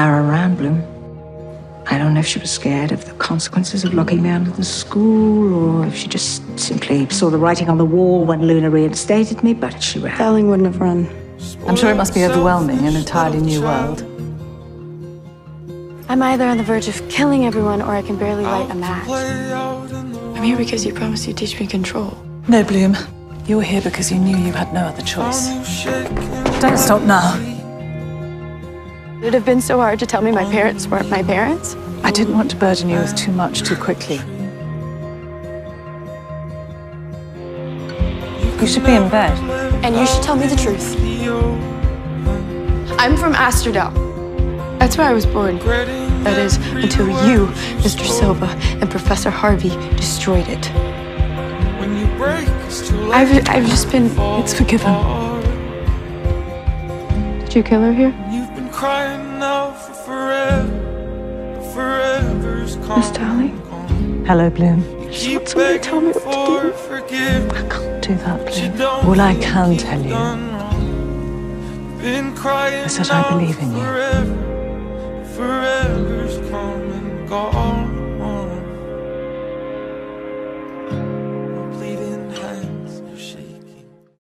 Clara Randblum. I don't know if she was scared of the consequences of locking me out of the school or if she just simply saw the writing on the wall when Luna reinstated me, but she ran. Dowling wouldn't have run. I'm sure it must be overwhelming, an entirely new world. I'm either on the verge of killing everyone or I can barely light a match. I'm here because you promised you'd teach me control. No, Bloom. You were here because you knew you had no other choice. Don't stop now. Would it have been so hard to tell me my parents weren't my parents? I didn't want to burden you with too much too quickly. You should be in bed. And you should tell me the truth. I'm from Aster Dell. That's where I was born. That is, until you, Mr. Silva, and Professor Harvey destroyed it. I've, I've just been. It's forgiven. Did you kill her here? Crying now for forever. but Forever's come. Miss Dowling? Hello, Bloom. Want somebody to tell me what to do. I can't do that, Bloom. All I can tell you done wrong. Been crying is that I believe in you.